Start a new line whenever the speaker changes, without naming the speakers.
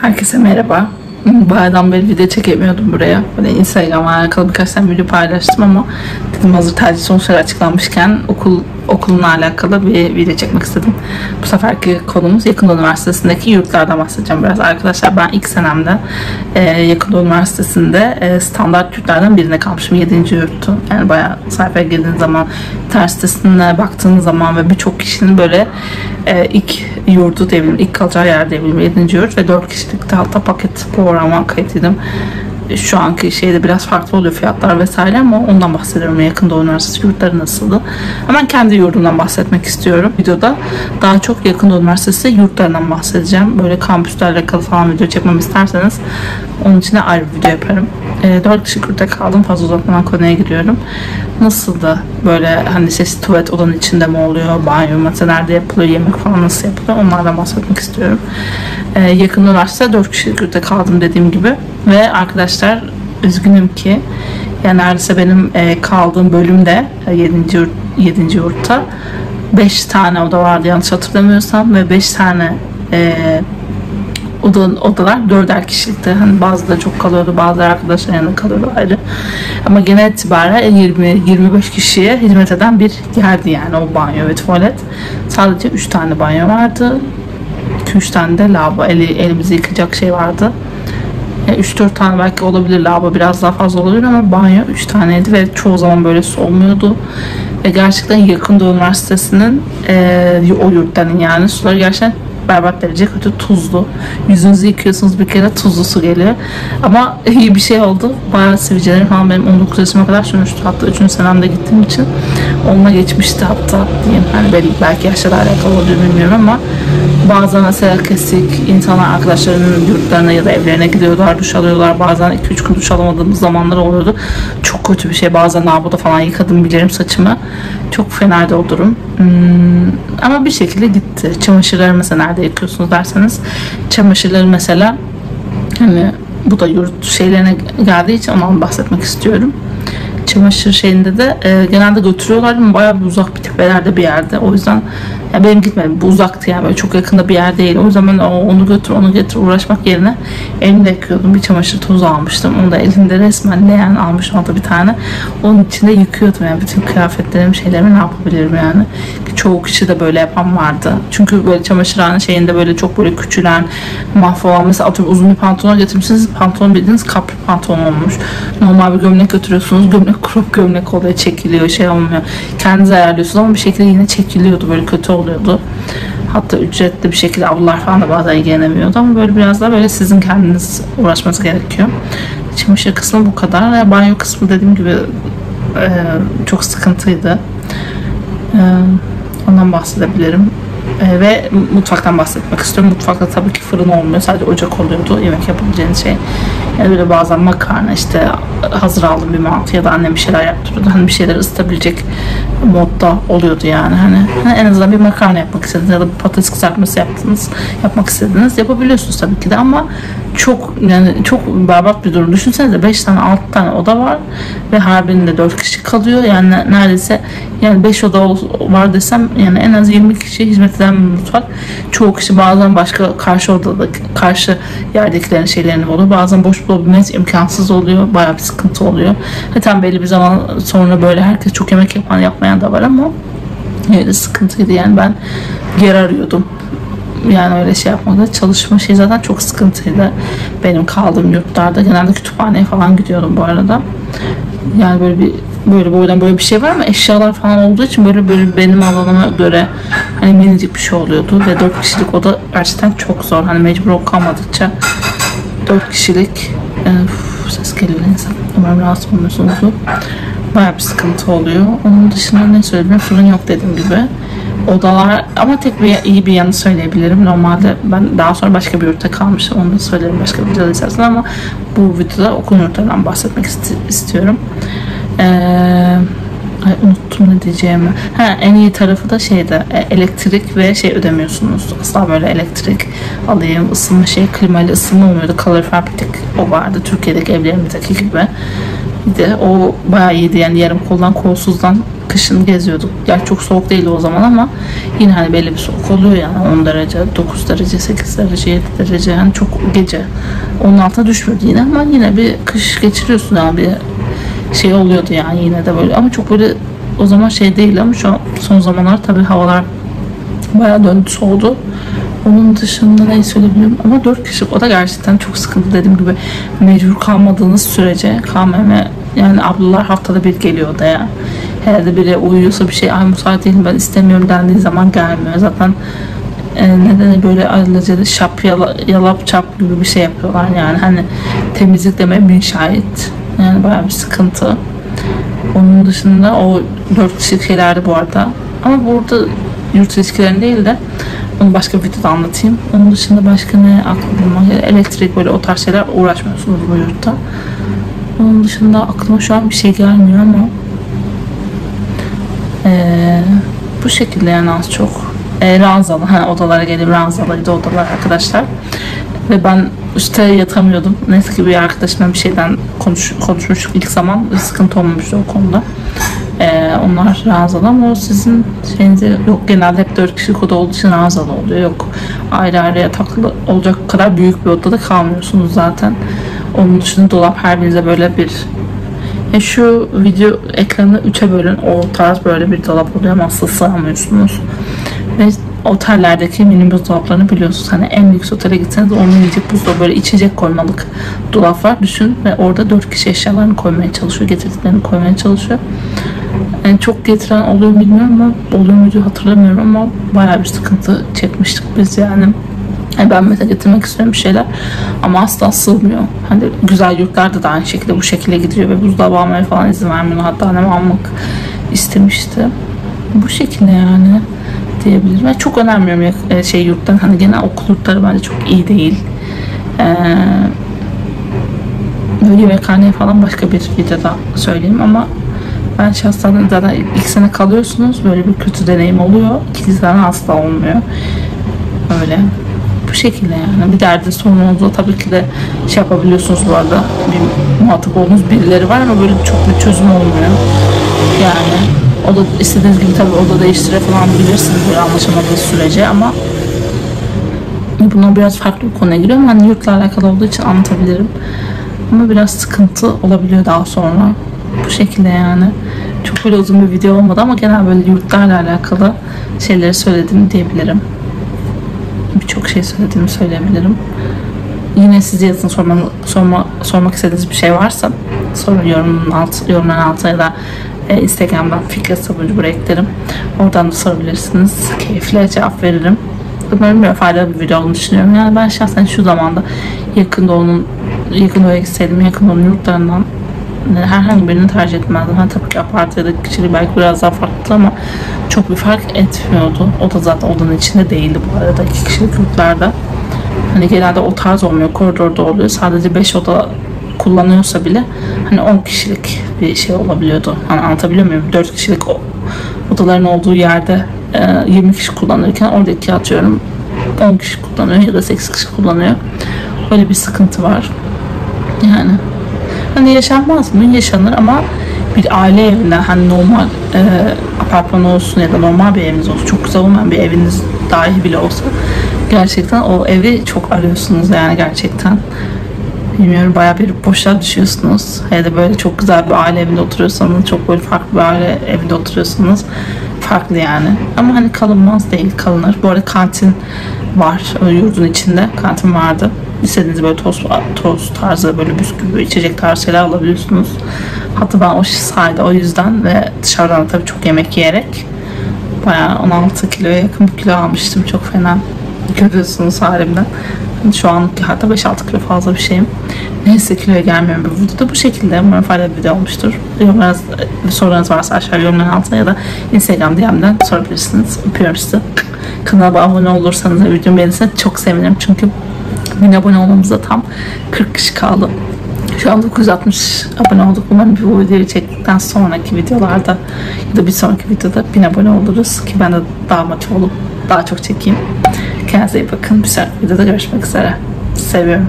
Herkese merhaba. Bayağıdan beri video çekemiyordum buraya. Böyle Instagram'a alakalı birkaç tane video paylaştım ama dedim hazır tercih sonuçları açıklanmışken okul okulunla alakalı bir video çekmek istedim. Bu seferki konumuz Yakın Üniversitesi'ndeki yurtlardan bahsedeceğim biraz. Arkadaşlar ben ilk senemde e, Yakın Üniversitesi'nde e, standart yurtlardan birine kalmışım. 7. yurttu. Yani bayağı sayfaya girdiğiniz zaman internet sitesine baktığınız zaman ve birçok kişinin böyle e, ilk yurdu diyebilirim. ilk kalacağı yer diyebilirim. 7. yurt ve 4 kişilikte hatta paket programa kayıtlıydım şu anki şeyde biraz farklı oluyor fiyatlar vesaire ama ondan bahsediyorum yakın Doğu Üniversitesi yurtları nasıldı. Hemen kendi yurdumdan bahsetmek istiyorum. Videoda daha çok yakın Üniversitesi yurtlarından bahsedeceğim. Böyle kampüslerle alakalı falan video çekmemi isterseniz onun için de ayrı bir video yaparım. E, 4 kişi yurtta kaldım. Fazla uzatmadan konuya giriyorum. Nasıldı? Böyle hani ses tuvalet odanın içinde mi oluyor? Banyo, masa nerede yapılıyor? Yemek falan nasıl yapılıyor? Onlardan bahsetmek istiyorum. E, yakın üniversite 4 kişi yurtta kaldım dediğim gibi. Ve arkadaşlar üzgünüm ki yani neredeyse benim e, kaldığım bölümde 7. Yurt, 7. yurtta 5 tane oda vardı yanlış hatırlamıyorsam ve 5 tane e, oda, odalar dörder kişilikti. Hani bazıları çok kalıyordu, bazıları arkadaşlar yanında kalıyordu ayrı. Ama genel itibariyle 20-25 kişiye hizmet eden bir yerdi yani o banyo ve tuvalet. Sadece 3 tane banyo vardı. 2-3 tane de lavabo, eli, elimizi yıkayacak şey vardı. Yani 3-4 tane belki olabilir lavabo biraz daha fazla olabilir ama banyo 3 taneydi ve çoğu zaman böyle solmuyordu. Ve gerçekten yakın Doğu Üniversitesi'nin e, o yurtların yani suları gerçekten berbat derece kötü tuzlu. Yüzünüzü yıkıyorsunuz bir kere tuzlu su geliyor. Ama iyi bir şey oldu. Bayağı sivilcelerim falan benim 19 yaşıma kadar sürmüştü. Hatta 3. senemde gittiğim için onunla geçmişti hatta diyeyim. Hani belki, belki yaşla alakalı olduğunu bilmiyorum ama bazen mesela kesik insanlar arkadaşlarının yurtlarına ya da evlerine gidiyorlar duş alıyorlar bazen 2-3 gün duş alamadığımız zamanlar oluyordu çok kötü bir şey bazen lavaboda falan yıkadım bilirim saçımı çok fenaydı o durum. Hmm, ama bir şekilde gitti. Çamaşırları mesela nerede yıkıyorsunuz derseniz çamaşırları mesela hani bu da yurt şeylerine geldiği için ondan bahsetmek istiyorum çamaşır şeyinde de e, genelde götürüyorlar ama bayağı bir uzak bir tepelerde bir yerde. O yüzden yani benim gitmedim. Bu uzaktı yani böyle çok yakında bir yer değil. O yüzden ben onu götür onu getir uğraşmak yerine elimde yıkıyordum. Bir çamaşır tozu almıştım. Onu da elimde resmen leğen almışım orada bir tane. Onun içinde yıkıyordum yani bütün kıyafetlerimi şeylerimi ne yapabilirim yani. Çoğu kişi de böyle yapan vardı. Çünkü böyle çamaşırhane şeyinde böyle çok böyle küçülen mahvolan mesela atıyorum uzun bir pantolon getirmişsiniz. Pantolon bildiğiniz kapri pantolon olmuş. Normal bir gömlek götürüyorsunuz. Gömlek crop gömlek oluyor çekiliyor şey olmuyor. Kendiniz ayarlıyorsunuz ama bir şekilde yine çekiliyordu böyle kötü oluyordu. Hatta ücretli bir şekilde avlular falan da bazen ilgilenemiyordu ama böyle biraz daha böyle sizin kendiniz uğraşmanız gerekiyor. Çamaşır kısmı bu kadar. Banyo kısmı dediğim gibi çok sıkıntıydı. E, ondan bahsedebilirim. E, ve mutfaktan bahsetmek istiyorum. Mutfakta tabii ki fırın olmuyor. Sadece ocak oluyordu. Yemek yapabileceğiniz şey. Yani böyle bazen makarna işte hazır aldım bir mantı ya da annem bir şeyler yaptırıyordu. Hani bir şeyler ısıtabilecek modda oluyordu yani. Hani, hani en azından bir makarna yapmak istediniz ya da bir patates kızartması yaptınız, yapmak istediniz. Yapabiliyorsunuz tabii ki de ama çok yani çok berbat bir durum. Düşünsenize 5 tane 6 tane oda var ve her birinde 4 kişi kalıyor. Yani neredeyse yani 5 oda var desem yani en az 20 kişi hizmet eden bir mutfak. Çoğu kişi bazen başka karşı odada karşı yerdekilerin şeylerini oluyor. Bazen boş bulabilmeniz imkansız oluyor. Bayağı bir sıkıntı oluyor. Zaten belli bir zaman sonra böyle herkes çok yemek yapan yapmayan da var ama öyle sıkıntıydı yani ben yer arıyordum yani öyle şey yapmakta çalışma şey zaten çok sıkıntıydı benim kaldığım yurtlarda genelde kütüphaneye falan gidiyordum bu arada yani böyle bir böyle boydan böyle bir şey var ama eşyalar falan olduğu için böyle böyle benim alanıma göre hani minicik bir şey oluyordu ve dört kişilik oda gerçekten çok zor hani mecbur kalmadıkça dört kişilik e, uf, ses geliyor insan umarım rahatsız olmuyorsunuzdur bayağı bir sıkıntı oluyor onun dışında ne söyleyeyim fırın yok dediğim gibi odalar ama tek bir iyi bir yanı söyleyebilirim. Normalde ben daha sonra başka bir yurtta kalmışım. Onu da söylerim başka bir videoda istersen ama bu videoda okul yurtlarından bahsetmek ist- istiyorum. Ee, ay unuttum ne diyeceğimi. Ha, en iyi tarafı da şeyde e, elektrik ve şey ödemiyorsunuz. Asla böyle elektrik alayım, ısınma şey, klimalı ısınma olmuyordu. Kalorifer bir tek o vardı. Türkiye'deki evlerimizdeki gibi. Bir de o bayağı iyiydi yani yarım koldan kolsuzdan kışın geziyorduk. Yani çok soğuk değildi o zaman ama yine hani belli bir soğuk oluyor yani 10 derece, 9 derece, 8 derece, 7 derece yani çok gece. Onun altına düşmüyordu yine ama yine bir kış geçiriyorsun yani bir şey oluyordu yani yine de böyle ama çok böyle o zaman şey değil ama şu an son zamanlar tabii havalar bayağı döndü soğudu. Onun dışında ne söyleyebilirim ama 4 kişi o da gerçekten çok sıkıntı dediğim gibi mecbur kalmadığınız sürece KMM yani ablalar haftada bir geliyor da ya. Herhalde biri uyuyorsa bir şey ay müsait değilim ben istemiyorum dendiği zaman gelmiyor. Zaten e, nedeni böyle ailece şap yala, yalap çap gibi bir şey yapıyorlar yani hani temizlik deme münşahit yani bayağı bir sıkıntı. Onun dışında o dört kişilik şeylerdi bu arada. Ama burada yurt ilişkilerini değil de onu başka bir videoda anlatayım. Onun dışında başka ne aklıma elektrik böyle o tarz şeyler uğraşmıyorsunuz bu yurtta. Onun dışında aklıma şu an bir şey gelmiyor ama ee, bu şekilde yani az çok e, ranzalı ha, odalara gelip ranzalıydı odalar arkadaşlar ve ben üstte yatamıyordum. Neyse ki bir arkadaşımla bir şeyden konuş, konuşmuştuk. İlk zaman sıkıntı olmamıştı o konuda. Ee, onlar ranzalı ama sizin şeyinizde yok. Genelde hep 4 kişilik oda olduğu için ranzalı oluyor. Yok ayrı ayrı yataklı olacak kadar büyük bir odada kalmıyorsunuz zaten. Onun dışında dolap her birinize böyle bir e şu video ekranı 3'e bölün. O tarz böyle bir dolap oluyor ama asla sığamıyorsunuz. Ve otellerdeki mini buzdolaplarını biliyorsunuz. Hani en lüks otele gitseniz onun yiyecek buzdolabı böyle içecek koymalık dolap var. Düşün ve orada 4 kişi eşyalarını koymaya çalışıyor. Getirdiklerini koymaya çalışıyor. Yani çok getiren oluyor bilmiyorum ama oluyor muydu hatırlamıyorum ama bayağı bir sıkıntı çekmiştik biz yani. Yani ben mesela getirmek istiyorum bir şeyler ama asla sığmıyor. Hani güzel yurtlarda da aynı şekilde bu şekilde gidiyor ve buzdolabı almaya falan izin vermiyor. Hatta annem almak istemişti. Bu şekilde yani diyebilirim. Ben çok önermiyorum e, şey yurttan. Hani genel okul yurtları bence çok iyi değil. Ee, yemekhaneye falan başka bir videoda söyleyeyim ama ben şahsen zaten ilk sene kalıyorsunuz böyle bir kötü deneyim oluyor. İkinci sene asla olmuyor. Öyle. Bu şekilde yani. Bir derdin sorununuzda tabii ki de şey yapabiliyorsunuz bu arada. Bir muhatap olduğunuz birileri var ama böyle çok bir çözüm olmuyor. Yani o da istediğiniz gibi tabii oda değiştire falan bilirsiniz böyle anlaşamadığınız sürece ama bunlar biraz farklı bir konuya giriyor ama hani yurtla alakalı olduğu için anlatabilirim. Ama biraz sıkıntı olabiliyor daha sonra. Bu şekilde yani. Çok böyle uzun bir video olmadı ama genel böyle yurtlarla alakalı şeyleri söyledim diyebilirim birçok şey söylediğimi söyleyebilirim. Yine siz yazın sorma, sorma, sormak istediğiniz bir şey varsa sorun yorumun alt, yorumların altına ya da e, Instagram'dan Fikret Sabuncu buraya eklerim. Oradan da sorabilirsiniz. Keyifle cevap veririm. Umarım böyle faydalı bir video olduğunu düşünüyorum. Yani ben şahsen şu zamanda yakın doğunun yakın doğuya gitseydim yakın doğunun yurtlarından e, herhangi birini tercih etmezdim. Ha, tabii ki apart ya belki biraz daha farklı ama çok bir fark etmiyordu. O da zaten odanın içinde değildi bu arada iki kişilik yurtlarda. Hani genelde o tarz olmuyor. Koridorda oluyor. Sadece 5 oda kullanıyorsa bile hani 10 kişilik bir şey olabiliyordu. Hani anlatabiliyor muyum? 4 kişilik o- odaların olduğu yerde e, 20 kişi kullanırken oradaki atıyorum 10 kişi kullanıyor ya da 8 kişi kullanıyor. Öyle bir sıkıntı var. Yani hani yaşanmaz mı? Yaşanır ama bir aile evinden hani normal e, apartman olsun ya da normal bir eviniz olsun çok güzel olmayan bir eviniz dahi bile olsa gerçekten o evi çok arıyorsunuz yani gerçekten bilmiyorum bayağı bir boşluğa düşüyorsunuz ya da böyle çok güzel bir aile evinde oturuyorsanız çok böyle farklı bir aile evinde oturuyorsanız farklı yani ama hani kalınmaz değil kalınır bu arada kantin var yurdun içinde kantin vardı İstediğiniz böyle toz, toz tarzı böyle bisküvi, içecek tarzı şeyler alabiliyorsunuz. Hatta ben o sayede o yüzden ve dışarıdan tabii çok yemek yiyerek bayağı 16 kiloya yakın bir kilo almıştım. Çok fena görüyorsunuz halimden. Şu an hatta 5-6 kilo fazla bir şeyim. Neyse kiloya gelmiyorum bu videoda. Bu şekilde umarım faydalı bir video olmuştur. Yorumlarınız, sorularınız varsa aşağı yorumların altına ya da Instagram DM'den sorabilirsiniz. Öpüyorum sizi. Kanala abone olursanız ve videomu beğenirseniz çok sevinirim. Çünkü 1000 abone olmamıza tam 40 kişi kaldı. Şu an 960 abone olduk. Umarım bu videoyu çektikten sonraki videolarda ya da bir sonraki videoda 1000 abone oluruz ki ben de daha motive olup daha çok çekeyim. Kendinize iyi bakın. Bir sonraki videoda görüşmek üzere. Seviyorum.